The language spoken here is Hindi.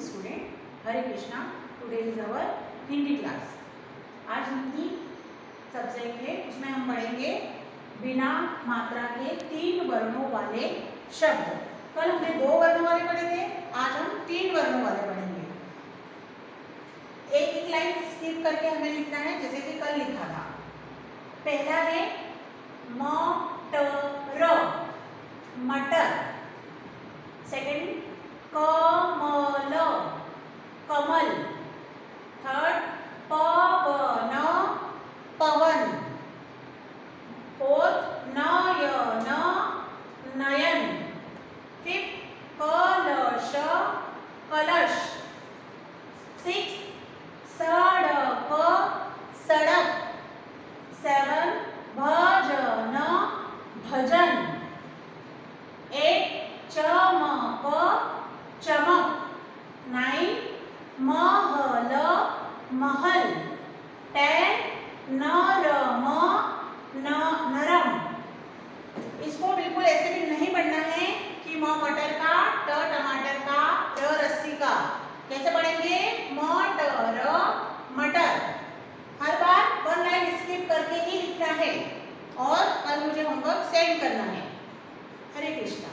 Student Hare Krishna today is our Hindi class आज हिंदी सब्जेक्ट है, उसमें हम पढ़ेंगे बिना मात्रा के तीन वर्णों वाले शब्द। कल हमने दो वर्णों वाले पढ़े थे, आज हम तीन वर्णों वाले पढ़ेंगे। एक एक लाइन स्किप करके हमें लिखना है, जैसे कि कल लिखा था। पहला है, मटर। मटर। सेकंड कमल कलश. सिक्स सड़क सड़क. सेवन भजन भजन. एट चमक चमक. नाइन महल महल. टेन नरम न नरम इसको बिल्कुल ऐसे भी नहीं पढ़ना है कि म मटर का ट टमाटर का र रस्सी का कैसे पढ़ेंगे मटर मटर। हर बार वन लाइन स्किप करके ही लिखना है और कल मुझे होमवर्क सेंड करना है। हरे कृष्णा।